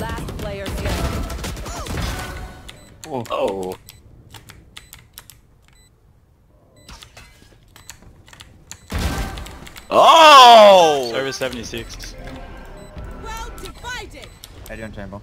Last player standing. Oh. oh. Oh! Service 76. Well divided. I don't chamber.